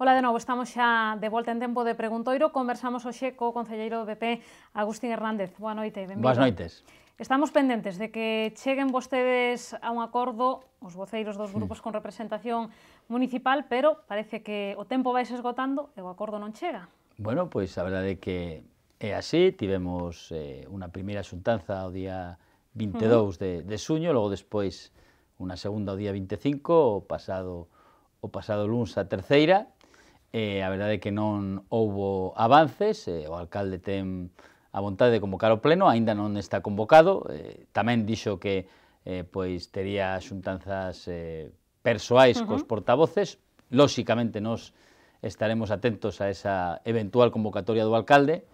Ola de novo, estamos xa de volta en tempo de Preguntoiro. Conversamos hoxe co Concelleiro do PP, Agustín Hernández. Boa noite, benvido. Boas noites. Estamos pendentes de que cheguen vostedes a un acordo os voceiros dos grupos con representación municipal, pero parece que o tempo vai esgotando e o acordo non chega. Bueno, pois a verdade é que é así. Tivemos eh, unha primeira xuntanza o día 22 uh -huh. de, de suño, logo despois unha segunda o día 25, o pasado o pasado luns a terceira, E a verdade é que non houbo avances, e o alcalde ten a vontade de convocar o pleno, aínda non está convocado, eh, tamén dixo que eh, pois tería xuntanzas eh, persoais uh -huh. cos portavoces, lóxicamente nos estaremos atentos a esa eventual convocatoria do alcalde,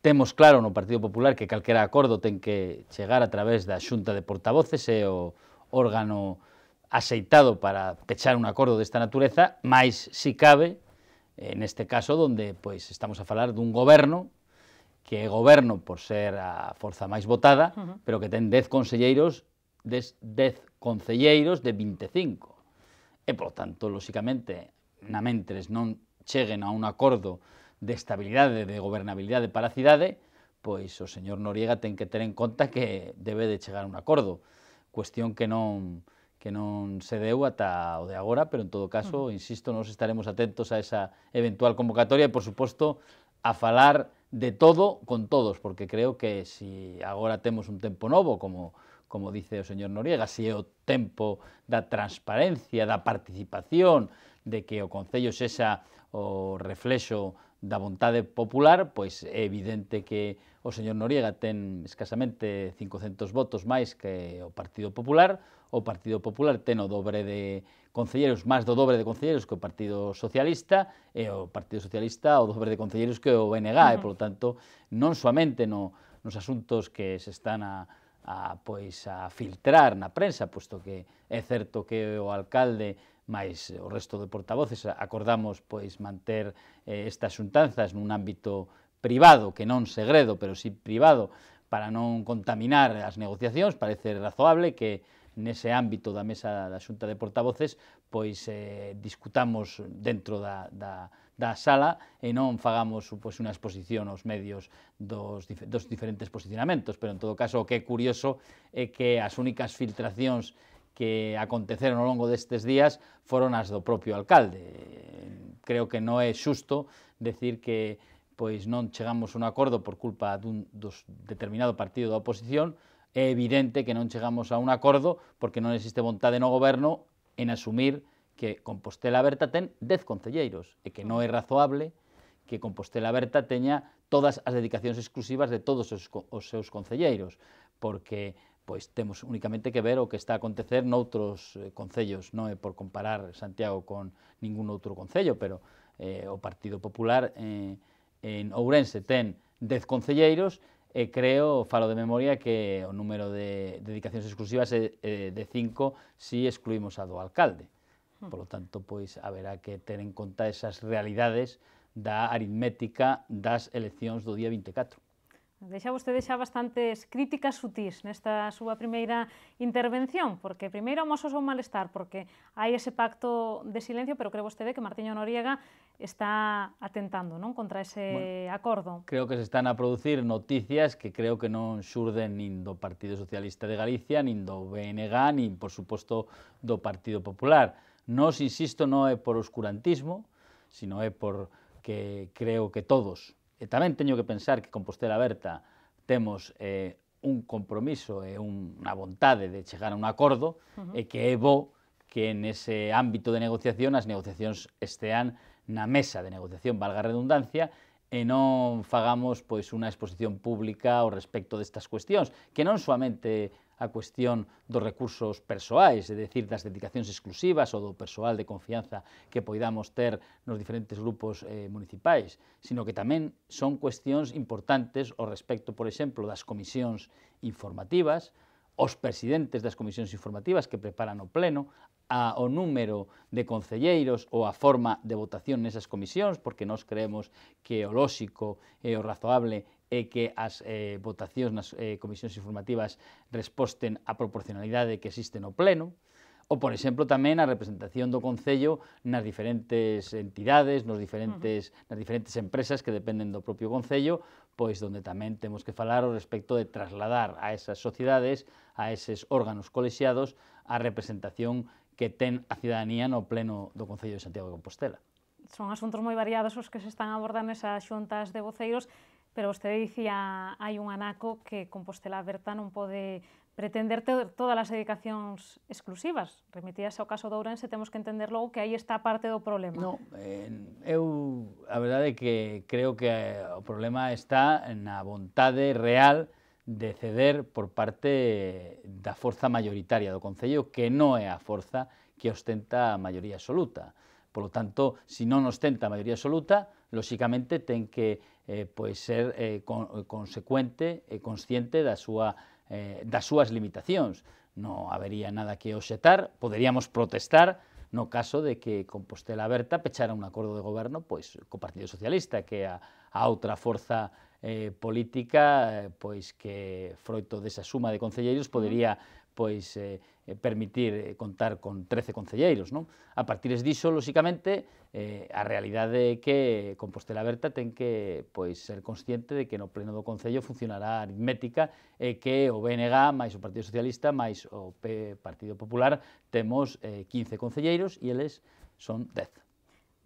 temos claro no Partido Popular que calquera acordo ten que chegar a través da xunta de portavoces, é o órgano aceitado para pechar un acordo desta natureza, máis, si cabe, neste caso donde pois estamos a falar dun goberno que é goberno por ser a forza máis votada, uh -huh. pero que ten 10 conselleiros, 10 concelleiros de 25. E, por tanto, lóxicamente, na mentres non cheguen a un acordo de estabilidade, de gobernabilidade para a cidade, pois o señor Noriega ten que ter en conta que debe de chegar a un acordo. Cuestión que non que non se deu ata o de agora, pero en todo caso, uh -huh. insisto, nos estaremos atentos a esa eventual convocatoria e, por suposto, a falar de todo con todos, porque creo que si agora temos un tempo novo, como, como dice o señor Noriega, se si é o tempo da transparencia, da participación, de que o Concello sexa o reflexo da vontade popular, pois é evidente que o señor Noriega ten escasamente 500 votos máis que o Partido Popular, o Partido Popular ten o dobre de concelleiros, máis do dobre de concelleiros que o Partido Socialista, e o Partido Socialista o dobre de concelleiros que o BNG, uh -huh. e polo tanto non soamente no, nos asuntos que se están a, a, pois, a filtrar na prensa, posto que é certo que o alcalde mais eh, o resto de portavoces acordamos pois manter eh, estas xuntanzas nun ámbito privado, que non segredo, pero sí privado, para non contaminar as negociacións, parece razoable que nese ámbito da mesa da xunta de portavoces pois eh, discutamos dentro da, da, da sala e non fagamos pois, unha exposición aos medios dos, dos diferentes posicionamentos, pero en todo caso o que é curioso é que as únicas filtracións que aconteceron ao longo destes días foron as do propio alcalde. Creo que non é xusto decir que pois non chegamos a un acordo por culpa dun dos determinado partido da oposición, é evidente que non chegamos a un acordo porque non existe vontade no goberno en asumir que Compostela Berta ten 10 concelleiros e que non é razoable que Compostela Berta teña todas as dedicacións exclusivas de todos os, os seus concelleiros, porque pois temos únicamente que ver o que está a acontecer noutros eh, concellos, non é por comparar Santiago con ningún outro concello, pero eh, o Partido Popular eh, en Ourense ten 10 concelleiros e creo, falo de memoria, que o número de dedicacións exclusivas é de 5 si excluímos a do alcalde. Hmm. Por lo tanto, pois haberá que ter en conta esas realidades da aritmética das eleccións do día 24. Deixa vostede xa bastantes críticas sutís nesta súa primeira intervención, porque primeiro amosos o malestar, porque hai ese pacto de silencio, pero creo vostede que Martiño Noriega está atentando non contra ese bueno, acordo. Creo que se están a producir noticias que creo que non xurden nin do Partido Socialista de Galicia, nin do BNG, nin, por suposto, do Partido Popular. Nos, insisto, non é por oscurantismo, sino é por que creo que todos E tamén teño que pensar que Compostela Aberta temos eh, un compromiso e unha vontade de chegar a un acordo uh -huh. e que é bo que nese ámbito de negociación as negociacións estean na mesa de negociación, valga a redundancia, e non fagamos pois unha exposición pública ao respecto destas cuestións, que non soamente a cuestión dos recursos persoais, é dicir, das dedicacións exclusivas ou do persoal de confianza que poidamos ter nos diferentes grupos eh, municipais, sino que tamén son cuestións importantes ao respecto, por exemplo, das comisións informativas, os presidentes das comisións informativas que preparan o pleno, a, o número de concelleiros ou a forma de votación nesas comisións, porque nós creemos que o lóxico e o razoable é que as eh, votacións nas eh, comisións informativas resposten á proporcionalidade que existe no Pleno, ou, por exemplo, tamén a representación do Concello nas diferentes entidades, nos diferentes, uh -huh. nas diferentes empresas que dependen do propio Concello, pois donde tamén temos que falar ao respecto de trasladar a esas sociedades, a eses órganos colexiados, a representación que ten a cidadanía no pleno do Concello de Santiago de Compostela. Son asuntos moi variados os que se están abordando esas xuntas de voceiros pero vostede dicía hai un anaco que Compostela Berta non pode pretender ter todas as dedicacións exclusivas. Remitíase ao caso de Ourense, temos que entender logo que aí está a parte do problema. No, eh, eu a verdade é que creo que eh, o problema está na vontade real de ceder por parte da forza mayoritaria do Concello, que non é a forza que ostenta a maioría absoluta. Por lo tanto, se si non ostenta a maioría absoluta, lóxicamente ten que eh, pois ser eh, con, eh, consecuente e consciente da súa, eh, das súas limitacións. Non habería nada que oxetar, poderíamos protestar no caso de que Compostela Aberta pechara un acordo de goberno pois co Partido Socialista, que é a, a outra forza eh, política eh, pois que froito desa suma de concelleiros podería pois eh, permitir eh, contar con 13 concelleiros, non? A partir diso, lóxicamente, eh, a realidade é que Compostela Berta ten que pois ser consciente de que no pleno do concello funcionará a aritmética e que o BNG máis o Partido Socialista máis o P Partido Popular temos eh, 15 concelleiros e eles son 10.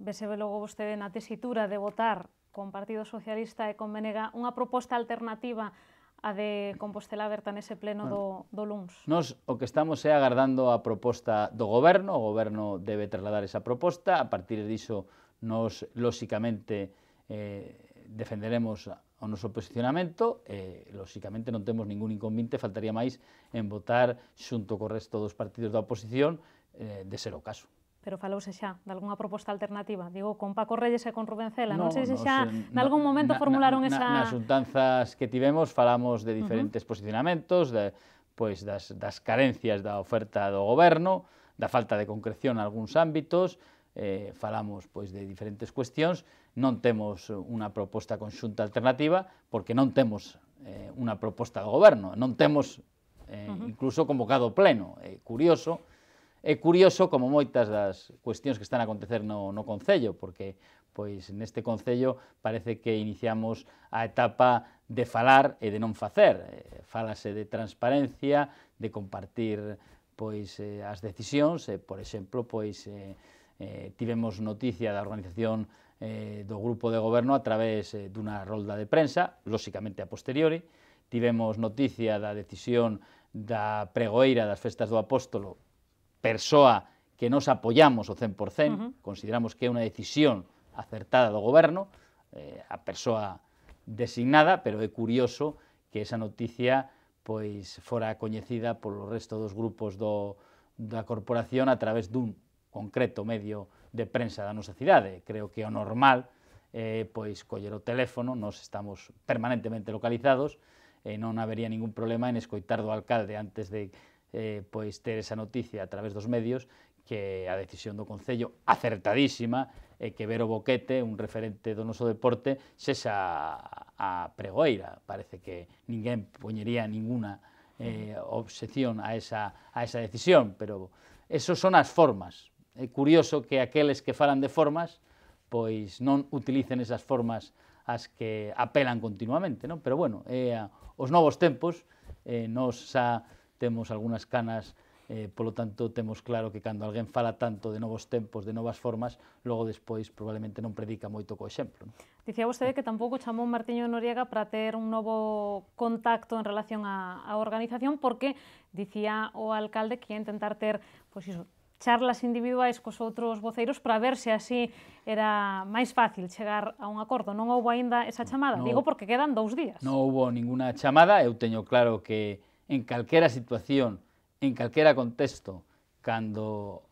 Vese logo vostede na tesitura de votar con Partido Socialista e con Menega unha proposta alternativa a de Compostela Berta nese pleno bueno, do, do LUNS? Nos o que estamos é agardando a proposta do goberno, o goberno debe trasladar esa proposta, a partir diso nos, lóxicamente, eh, defenderemos o noso posicionamento, e, lóxicamente non temos ningún inconveniente, faltaría máis en votar xunto co resto dos partidos da oposición, eh, de ser o caso pero falouse xa de algunha proposta alternativa. Digo, con Paco Reyes e con Rubén Cela, no, non sei se xa en algún momento na, formularon na, esa... Nas xuntanzas que tivemos falamos de diferentes uh -huh. posicionamentos, de, pois das, das carencias da oferta do goberno, da falta de concreción en algúns ámbitos, eh, falamos pois de diferentes cuestións, non temos unha proposta conxunta alternativa porque non temos eh, unha proposta do goberno, non temos eh, uh -huh. incluso convocado pleno. É eh, curioso, É curioso como moitas das cuestións que están a acontecer no, no Concello, porque pois neste Concello parece que iniciamos a etapa de falar e de non facer. Eh, Falase de transparencia, de compartir pois eh, as decisións, eh, por exemplo, pois eh, eh, tivemos noticia da organización eh, do grupo de goberno a través eh, dunha rolda de prensa, lóxicamente a posteriori, tivemos noticia da decisión da pregoeira das festas do apóstolo persoa que nos apoyamos o 100%, uh -huh. consideramos que é unha decisión acertada do goberno, eh, a persoa designada, pero é curioso que esa noticia pois fora coñecida polo resto dos grupos do, da corporación a través dun concreto medio de prensa da nosa cidade. Creo que é o normal eh, pois coller o teléfono, nos estamos permanentemente localizados, e eh, non habería ningún problema en escoitar do alcalde antes de eh, pois ter esa noticia a través dos medios que a decisión do Concello acertadísima é que Vero Boquete, un referente do noso deporte, sexa a pregoeira. Parece que ninguén poñería ninguna eh, obsesión a esa, a esa decisión, pero eso son as formas. É curioso que aqueles que falan de formas pois non utilicen esas formas as que apelan continuamente, non? Pero bueno, eh, os novos tempos eh, nos xa temos algunhas canas eh, polo tanto temos claro que cando alguén fala tanto de novos tempos, de novas formas, logo despois probablemente non predica moito co exemplo. Dicía vostede que tampouco chamou Martiño Noriega para ter un novo contacto en relación á, á organización porque dicía o alcalde que ia intentar ter pois iso, charlas individuais cos outros voceiros para ver se así era máis fácil chegar a un acordo. Non houbo aínda esa chamada, no, digo porque quedan dous días. Non houbo ninguna chamada, eu teño claro que en calquera situación, en calquera contexto, cando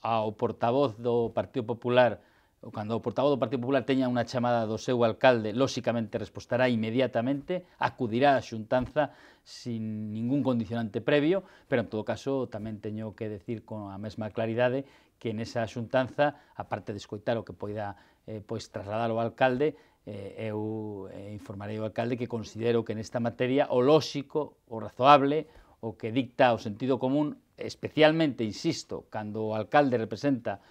ao portavoz do Partido Popular ou cando o portavoz do Partido Popular teña unha chamada do seu alcalde, lóxicamente respostará inmediatamente, acudirá á xuntanza sin ningún condicionante previo, pero en todo caso tamén teño que decir con a mesma claridade que nesa xuntanza, aparte de escoitar o que poida eh, pois trasladar ao alcalde, eh, eu eh, informarei ao alcalde que considero que nesta materia o lóxico, o razoable, o que dicta o sentido común, especialmente, insisto, cando o alcalde representa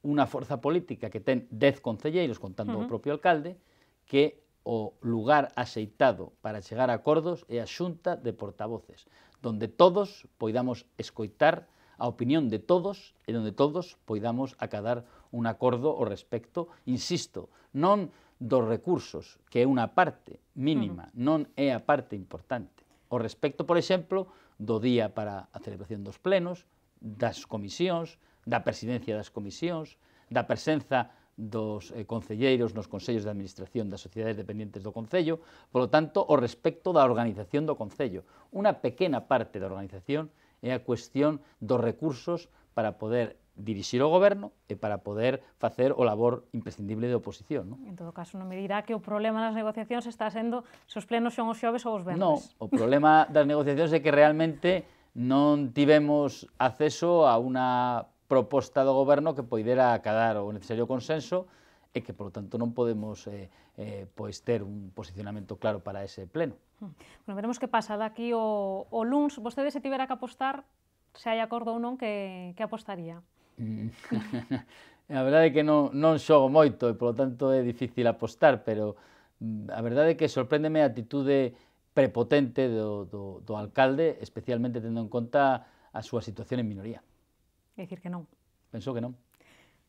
unha forza política que ten 10 concelleiros, contando uh -huh. o propio alcalde, que o lugar axeitado para chegar a acordos é a xunta de portavoces, donde todos poidamos escoitar a opinión de todos e donde todos poidamos acadar un acordo ao respecto, insisto, non dos recursos, que é unha parte mínima, uh -huh. non é a parte importante. O respecto, por exemplo, do día para a celebración dos plenos, das comisións, da presidencia das comisións, da presenza dos eh, concelleiros nos consellos de administración das sociedades dependentes do Concello, polo tanto, o respecto da organización do Concello. Unha pequena parte da organización é a cuestión dos recursos para poder dirixir o goberno e para poder facer o labor imprescindible de oposición. Non? En todo caso, non me dirá que o problema das negociacións está sendo se os plenos son os xoves ou os verdes. Non, o problema das negociacións é que realmente non tivemos acceso a unha proposta do goberno que poidera acadar o necesario consenso e que, por lo tanto, non podemos eh, eh, pois ter un posicionamento claro para ese pleno. Hmm. Bueno, veremos que pasa daqui o, o LUNS. Vostede se tivera que apostar, se hai acordo ou non, que, que apostaría? Mm. a verdade é que non, non xogo moito e polo tanto é difícil apostar, pero mm, a verdade é que sorpréndeme a atitude prepotente do, do, do alcalde, especialmente tendo en conta a súa situación en minoría. É dicir que non. Penso que non.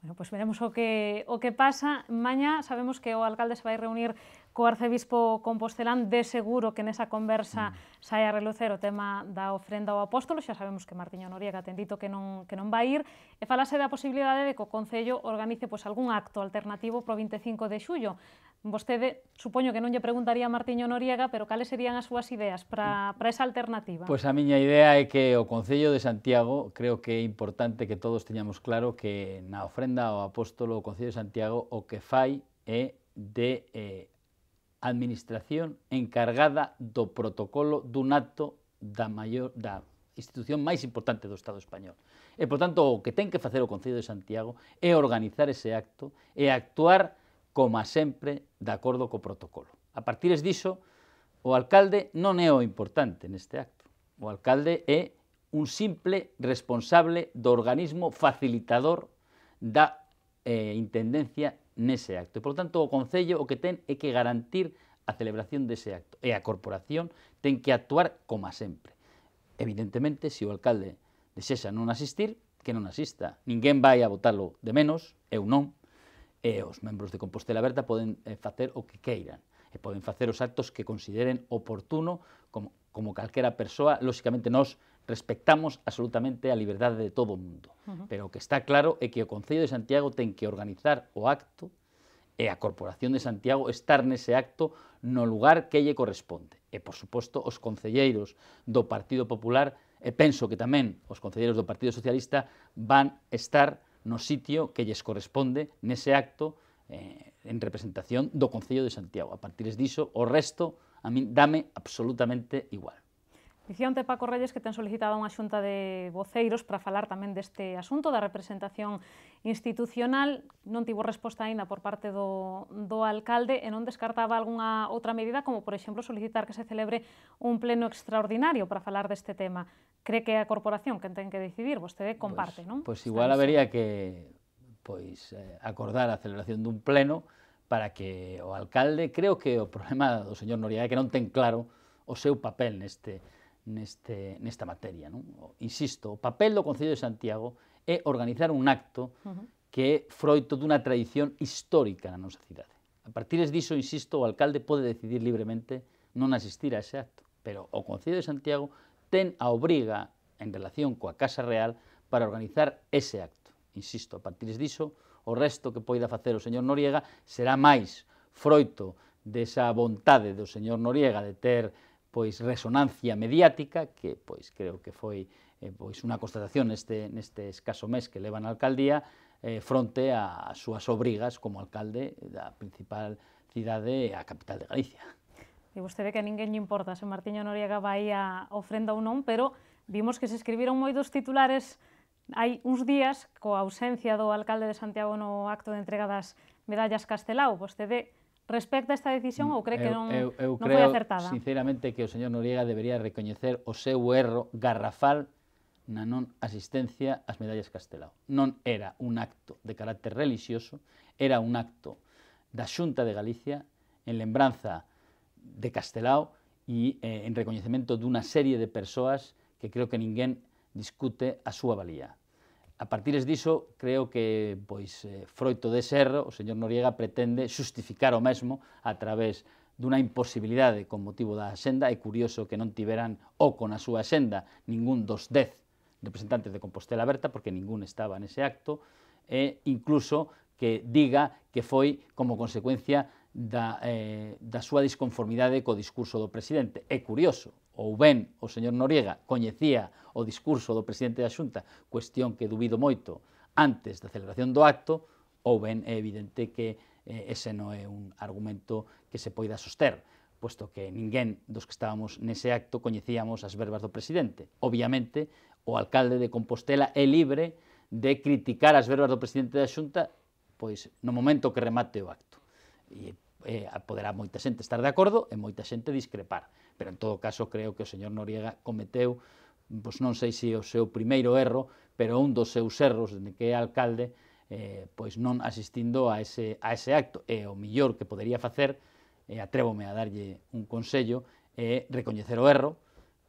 Bueno, pois pues veremos o que, o que pasa. Maña sabemos que o alcalde se vai reunir co arcebispo Compostelán, de seguro que nesa conversa mm. sai a relucer o tema da ofrenda ao apóstolo, xa sabemos que Martiño Noriega ten dito que non, que non vai ir, e falase da posibilidade de que o Concello organice pois, algún acto alternativo pro 25 de xullo. Vostede, supoño que non lle preguntaría a Martiño Noriega, pero cales serían as súas ideas para esa alternativa? Pois a miña idea é que o Concello de Santiago, creo que é importante que todos teñamos claro que na ofrenda ao apóstolo o Concello de Santiago o que fai é de eh, administración encargada do protocolo dun acto da maior da institución máis importante do Estado español. E, por tanto, o que ten que facer o Concello de Santiago é organizar ese acto e actuar, como sempre, de acordo co protocolo. A partir diso, o alcalde non é o importante neste acto. O alcalde é un simple responsable do organismo facilitador da eh, intendencia nese acto. E, polo tanto, o Concello o que ten é que garantir a celebración dese acto. E a corporación ten que actuar como sempre. Evidentemente, se o alcalde desexa non asistir, que non asista. Ninguén vai a votalo de menos, eu non. E os membros de Compostela Aberta poden eh, facer o que queiran e poden facer os actos que consideren oportuno como, como calquera persoa. Lóxicamente, nós respectamos absolutamente a liberdade de todo o mundo. Uh -huh. Pero o que está claro é que o Concello de Santiago ten que organizar o acto e a Corporación de Santiago estar nese acto no lugar que lle corresponde. E, por suposto, os concelleiros do Partido Popular, e penso que tamén os concelleiros do Partido Socialista, van estar no sitio que lles corresponde nese acto eh, en representación do Concello de Santiago. A partir diso, o resto a min dame absolutamente igual. Dicían Paco Reyes que ten solicitado unha xunta de voceiros para falar tamén deste asunto da representación institucional. Non tivo resposta aínda por parte do, do alcalde e non descartaba algunha outra medida, como por exemplo solicitar que se celebre un pleno extraordinario para falar deste tema. Cree que é a corporación quen ten que decidir, vostede comparte, pues, non? Pois pues igual habería que pois eh, acordar a celebración dun pleno para que o alcalde, creo que o problema do señor Noriega é que non ten claro o seu papel neste neste, nesta materia. Non? Insisto, o papel do Concello de Santiago é organizar un acto que é froito dunha tradición histórica na nosa cidade. A partir diso, insisto, o alcalde pode decidir libremente non asistir a ese acto, pero o Concello de Santiago ten a obriga en relación coa Casa Real para organizar ese acto. Insisto, a partir diso, o resto que poida facer o señor Noriega será máis froito desa vontade do señor Noriega de ter pois resonancia mediática que pois creo que foi eh, pois unha constatación neste neste escaso mes que leva na alcaldía eh, fronte ás súas obrigas como alcalde da principal cidade a capital de Galicia. E vostede que a ninguén lle importa se Martiño Noriega vai a ofrenda ou non, pero vimos que se escribiron moitos titulares hai uns días coa ausencia do alcalde de Santiago no acto de entrega das medallas Castelao. Vostede Respecta esta decisión ou cree que non, eu, eu, non creo, foi acertada? sinceramente, que o señor Noriega debería recoñecer o seu erro garrafal na non asistencia ás medallas Castelao. Non era un acto de carácter religioso, era un acto da Xunta de Galicia en lembranza de Castelao e eh, en recoñecemento dunha serie de persoas que creo que ninguén discute a súa valía. A partir diso, creo que, pois, eh, froito de serro, o señor Noriega pretende justificar o mesmo a través dunha imposibilidade con motivo da xenda. É curioso que non tiveran oco na súa xenda ningún dos dez representantes de Compostela Aberta, porque ningún estaba nese acto, e incluso que diga que foi como consecuencia da, eh, da súa disconformidade co discurso do presidente. É curioso, ou ben o señor Noriega coñecía o discurso do presidente da Xunta, cuestión que dubido moito antes da celebración do acto, ou ben é evidente que eh, ese non é un argumento que se poida soster, posto que ninguén dos que estábamos nese acto coñecíamos as verbas do presidente. Obviamente, o alcalde de Compostela é libre de criticar as verbas do presidente da Xunta pois no momento que remate o acto. E eh, poderá moita xente estar de acordo e moita xente discrepar. Pero en todo caso creo que o señor Noriega cometeu pois non sei se o seu primeiro erro, pero un dos seus erros de que é alcalde, eh, pois non asistindo a ese, a ese acto. E o millor que podería facer, eh, atrévome a darlle un consello, é eh, recoñecer o erro,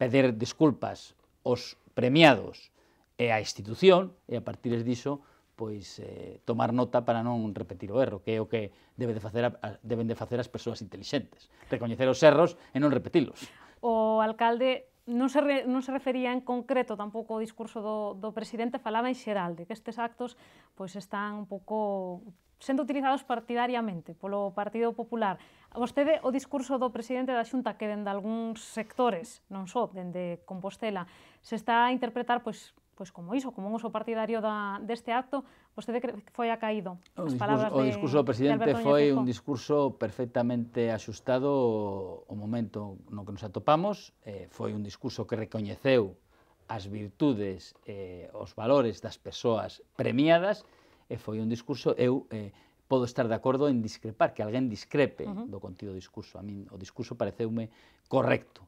pedir desculpas aos premiados e á institución, e a partir diso, pois eh, tomar nota para non repetir o erro, que é o que debe de facer a, deben de facer as persoas intelixentes, recoñecer os erros e non repetilos. O alcalde non se, re, non se refería en concreto tampouco ao discurso do, do presidente, falaba en xeral de que estes actos pois están un pouco sendo utilizados partidariamente polo Partido Popular. Vostede, o discurso do presidente da Xunta, que dende algúns sectores, non só dende Compostela, se está a interpretar pois, pois como iso, como un uso partidario da, deste acto, vostede foi acaído. O As discurso, palabras de, o discurso do presidente foi un discurso perfectamente axustado ao momento no que nos atopamos, eh, foi un discurso que recoñeceu as virtudes, eh, os valores das persoas premiadas, e foi un discurso, eu eh, podo estar de acordo en discrepar, que alguén discrepe uh -huh. do contido do discurso. A min o discurso pareceume correcto.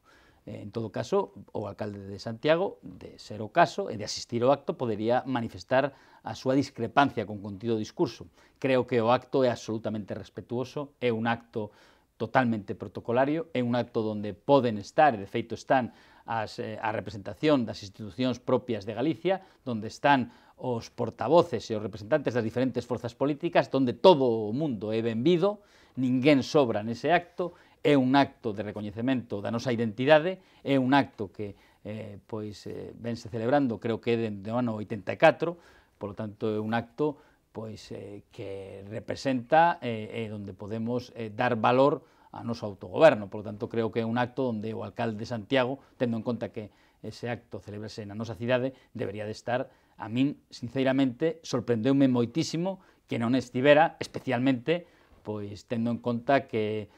Eh, en todo caso, o alcalde de Santiago, de ser o caso, e de asistir ao acto, podería manifestar a súa discrepancia con contido do discurso. Creo que o acto é absolutamente respetuoso, é un acto totalmente protocolario, é un acto onde poden estar, e de feito están, as, eh, a representación das institucións propias de Galicia, onde están os portavoces e os representantes das diferentes forzas políticas, onde todo o mundo é benvido, ninguén sobra nese acto, é un acto de recoñecemento da nosa identidade, é un acto que eh, pois eh, vense celebrando, creo que é dende o ano 84, polo tanto é un acto pois eh, que representa eh, eh, onde podemos eh, dar valor a noso autogoberno. Por lo tanto, creo que é un acto onde o alcalde de Santiago, tendo en conta que ese acto celebrase na nosa cidade, debería de estar, a min, sinceramente, sorprendeume moitísimo que non estivera, especialmente, pois tendo en conta que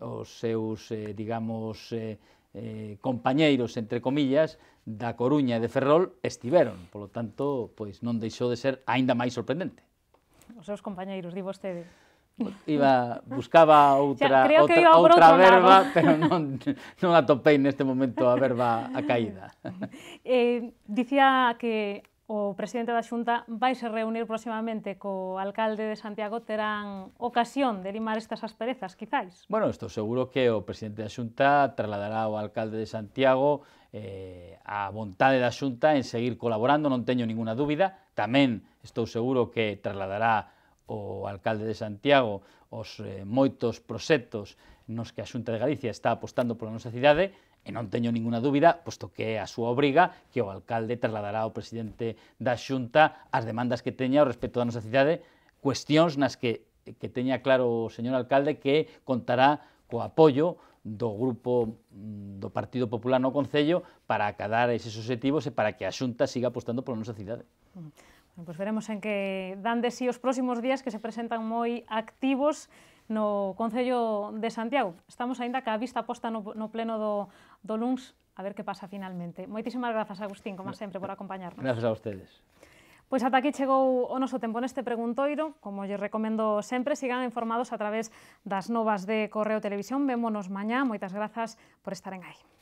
os seus, eh, digamos, eh, eh, compañeiros, entre comillas, da Coruña e de Ferrol estiveron. Polo tanto, pois non deixou de ser aínda máis sorprendente. Os seus compañeiros, di vostede. Iba, buscaba outra, Xa, outra, iba outra verba, lado. pero non, non atopei neste momento a verba a caída. Eh, dicía que O presidente da Xunta vai se reunir próximamente co alcalde de Santiago, terán ocasión de limar estas asperezas, quizáis? Bueno, estou seguro que o presidente da Xunta trasladará ao alcalde de Santiago eh, a vontade da Xunta en seguir colaborando, non teño ninguna dúbida. Tamén estou seguro que trasladará o alcalde de Santiago os eh, moitos proxectos nos que a Xunta de Galicia está apostando pola nosa cidade, E non teño ninguna dúbida, posto que é a súa obriga, que o alcalde trasladará ao presidente da Xunta as demandas que teña ao respecto da nosa cidade, cuestións nas que, que teña claro o señor alcalde que contará co apoio do grupo mm, do Partido Popular no Concello para acadar eses objetivos e para que a Xunta siga apostando pola nosa cidade. Bueno, pues veremos en que dan de sí os próximos días que se presentan moi activos no Concello de Santiago. Estamos aínda ca vista posta no, no pleno do, do LUNS, a ver que pasa finalmente. Moitísimas grazas, Agustín, como sempre, por acompañarnos. Grazas a ustedes. Pois ata aquí chegou o noso tempo neste preguntoiro. Como lle recomendo sempre, sigan informados a través das novas de Correo Televisión. Vémonos mañá. Moitas grazas por estaren aí.